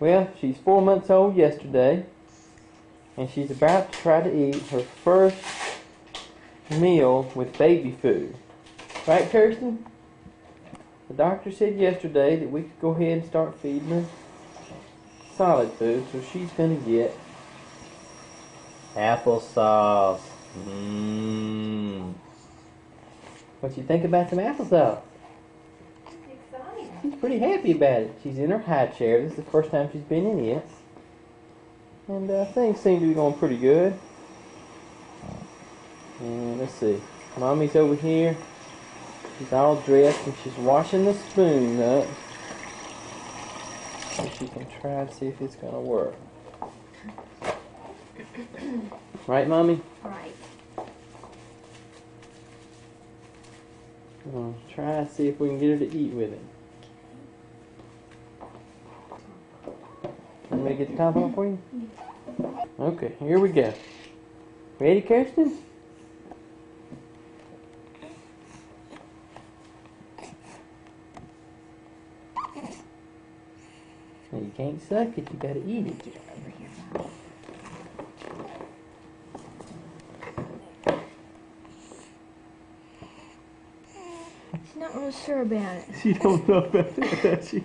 Well, she's four months old yesterday, and she's about to try to eat her first meal with baby food. Right, Kirsten? The doctor said yesterday that we could go ahead and start feeding her solid food, so she's gonna get applesauce. Mmm. What you think about some applesauce? She's pretty happy about it. She's in her high chair. This is the first time she's been in it. And uh, things seem to be going pretty good. And let's see. Mommy's over here. She's all dressed and she's washing the spoon up. So she can try to see if it's going to work. Right, Mommy? Right. I'm going to try to see if we can get her to eat with it. Want me to get the top off for you? Okay, here we go. Ready, Kirsten? Now you can't suck it, you gotta eat it. She's not real sure about it. She don't know about that, does she?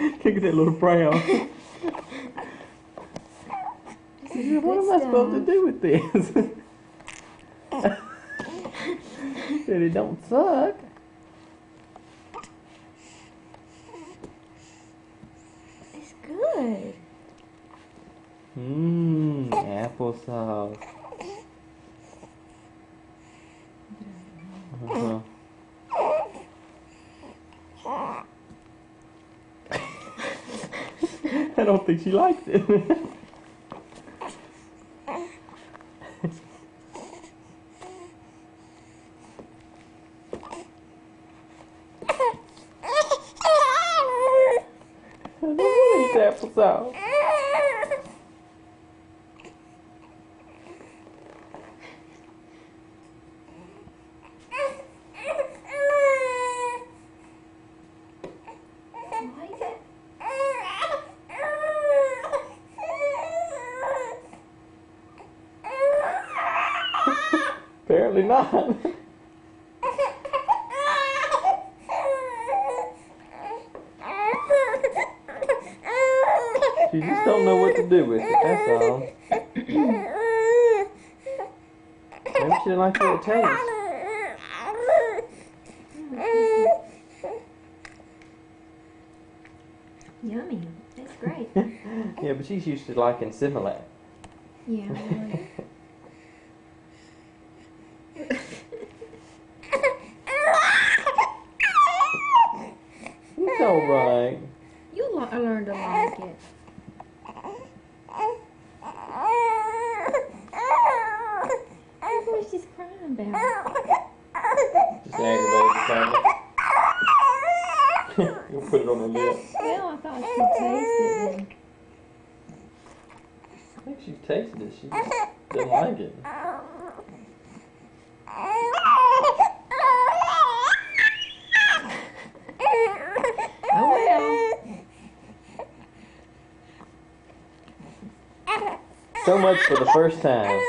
Look at that little brown. What am I supposed to do with this? Said it don't suck. It's good. Mmm, applesauce. Uh-huh. I don't think she likes it. I don't want to eat applesauce. Like it? Apparently not. She just don't know what to do with it, that's all. Maybe she didn't like way it tastes. Yummy. That's great. Yeah, but she's used to liking Similac. Yeah. well, It's alright. You lo- learned to like it. That's what she's crying about. Just aggravated. You'll put it on her lip. Well, I thought she'd taste it. I think she tasted it. She didn't like it. Oh So much for the first time.